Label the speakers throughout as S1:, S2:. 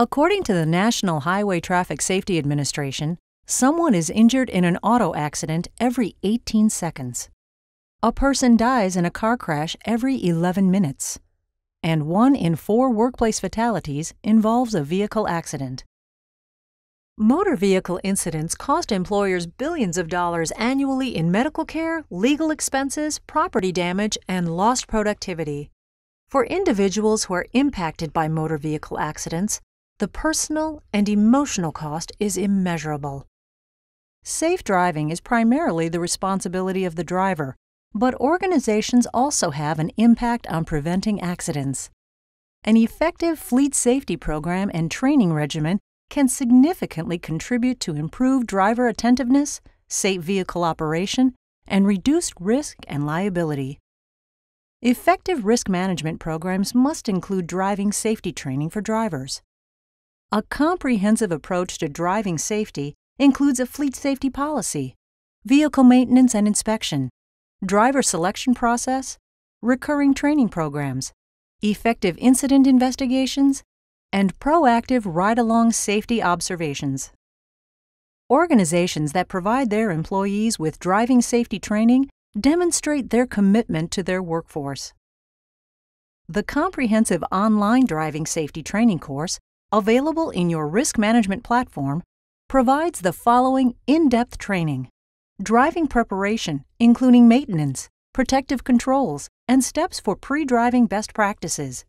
S1: According to the National Highway Traffic Safety Administration, someone is injured in an auto accident every 18 seconds. A person dies in a car crash every 11 minutes. And one in four workplace fatalities involves a vehicle accident. Motor vehicle incidents cost employers billions of dollars annually in medical care, legal expenses, property damage, and lost productivity. For individuals who are impacted by motor vehicle accidents, the personal and emotional cost is immeasurable. Safe driving is primarily the responsibility of the driver, but organizations also have an impact on preventing accidents. An effective fleet safety program and training regimen can significantly contribute to improved driver attentiveness, safe vehicle operation, and reduced risk and liability. Effective risk management programs must include driving safety training for drivers. A comprehensive approach to driving safety includes a fleet safety policy, vehicle maintenance and inspection, driver selection process, recurring training programs, effective incident investigations, and proactive ride along safety observations. Organizations that provide their employees with driving safety training demonstrate their commitment to their workforce. The comprehensive online driving safety training course available in your risk management platform, provides the following in depth training. Driving preparation, including maintenance, protective controls, and steps for pre driving best practices,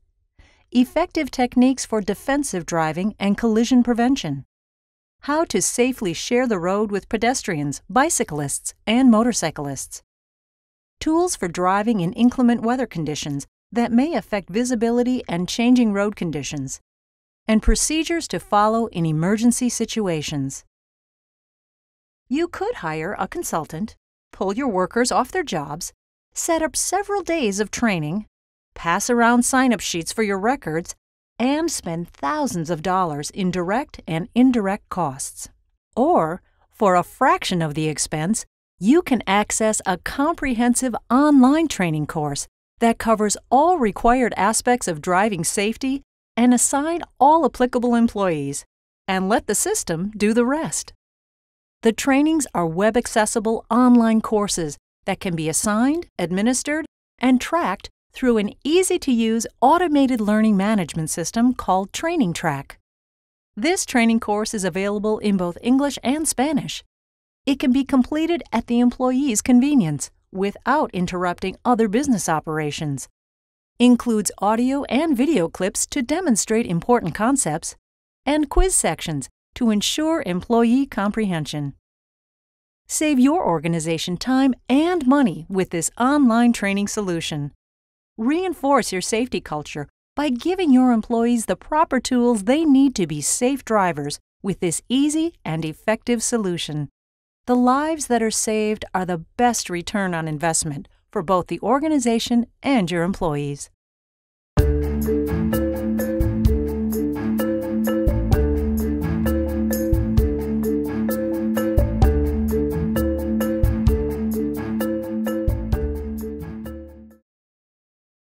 S1: effective techniques for defensive driving and collision prevention, how to safely share the road with pedestrians, bicyclists, and motorcyclists, tools for driving in inclement weather conditions that may affect visibility and changing road conditions, and procedures to follow in emergency situations. You could hire a consultant, pull your workers off their jobs, set up several days of training, pass around sign up sheets for your records, and spend thousands of dollars in direct and indirect costs. Or, for a fraction of the expense, you can access a comprehensive online training course that covers all required aspects of driving safety and assign all applicable employees, and let the system do the rest. The trainings are web accessible online courses that can be assigned, administered, and tracked through an easy to use automated learning management system called Training Track. This training course is available in both English and Spanish. It can be completed at the employee's convenience without interrupting other business operations includes audio and video clips to demonstrate important concepts, and quiz sections to ensure employee comprehension. Save your organization time and money with this online training solution. Reinforce your safety culture by giving your employees the proper tools they need to be safe drivers with this easy and effective solution. The lives that are saved are the best return on investment for both the organization and your employees.